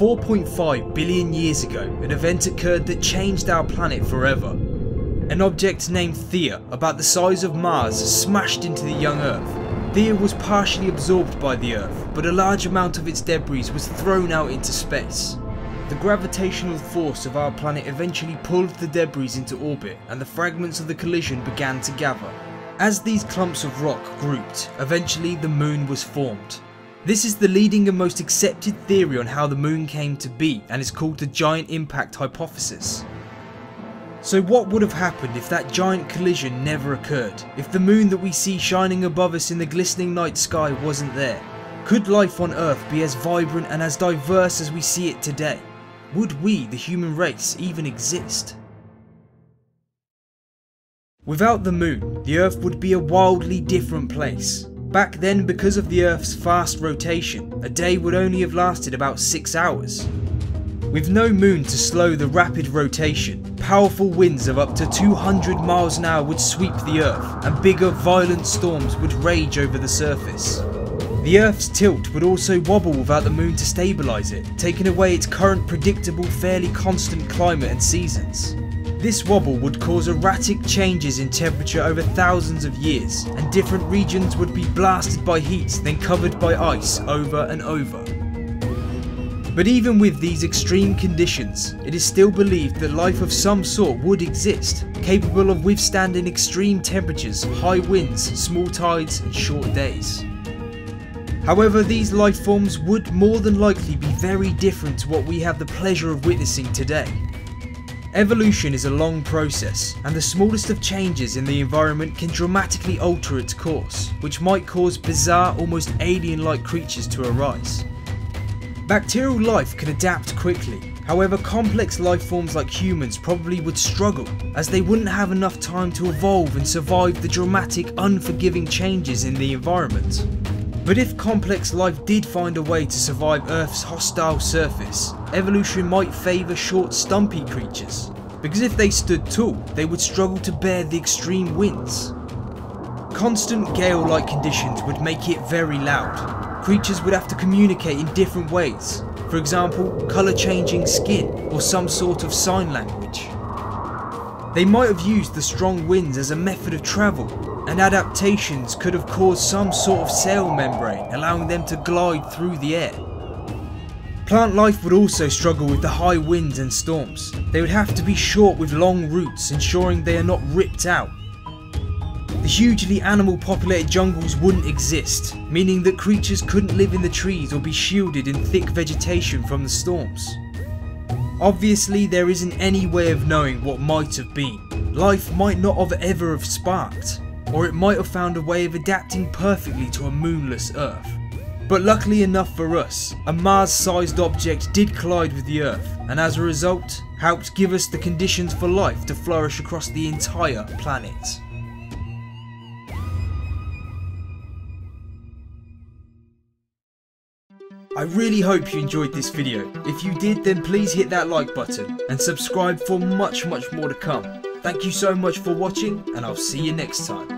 4.5 billion years ago, an event occurred that changed our planet forever. An object named Theia, about the size of Mars, smashed into the young Earth. Theia was partially absorbed by the Earth, but a large amount of its debris was thrown out into space. The gravitational force of our planet eventually pulled the debris into orbit, and the fragments of the collision began to gather. As these clumps of rock grouped, eventually the moon was formed. This is the leading and most accepted theory on how the moon came to be and is called the giant impact hypothesis. So what would have happened if that giant collision never occurred? If the moon that we see shining above us in the glistening night sky wasn't there? Could life on Earth be as vibrant and as diverse as we see it today? Would we, the human race, even exist? Without the moon, the Earth would be a wildly different place. Back then, because of the Earth's fast rotation, a day would only have lasted about 6 hours. With no moon to slow the rapid rotation, powerful winds of up to 200 miles an hour would sweep the Earth, and bigger violent storms would rage over the surface. The Earth's tilt would also wobble without the moon to stabilise it, taking away its current predictable fairly constant climate and seasons. This wobble would cause erratic changes in temperature over thousands of years, and different regions would be blasted by heat then covered by ice over and over. But even with these extreme conditions, it is still believed that life of some sort would exist, capable of withstanding extreme temperatures, high winds, small tides and short days. However, these life forms would more than likely be very different to what we have the pleasure of witnessing today. Evolution is a long process, and the smallest of changes in the environment can dramatically alter its course, which might cause bizarre, almost alien-like creatures to arise. Bacterial life can adapt quickly, however complex life forms like humans probably would struggle, as they wouldn't have enough time to evolve and survive the dramatic, unforgiving changes in the environment. But if complex life did find a way to survive Earth's hostile surface, evolution might favour short stumpy creatures, because if they stood tall, they would struggle to bear the extreme winds. Constant gale-like conditions would make it very loud. Creatures would have to communicate in different ways, for example, colour changing skin or some sort of sign language. They might have used the strong winds as a method of travel, and adaptations could have caused some sort of sail membrane allowing them to glide through the air. Plant life would also struggle with the high winds and storms. They would have to be short with long roots ensuring they are not ripped out. The hugely animal populated jungles wouldn't exist, meaning that creatures couldn't live in the trees or be shielded in thick vegetation from the storms. Obviously there isn't any way of knowing what might have been. Life might not have ever have sparked, or it might have found a way of adapting perfectly to a moonless Earth. But luckily enough for us, a Mars-sized object did collide with the Earth, and as a result, helped give us the conditions for life to flourish across the entire planet. I really hope you enjoyed this video. If you did, then please hit that like button and subscribe for much much more to come. Thank you so much for watching and I'll see you next time.